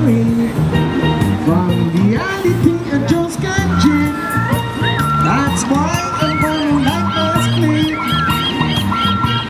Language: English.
from reality I just can't change. That's why.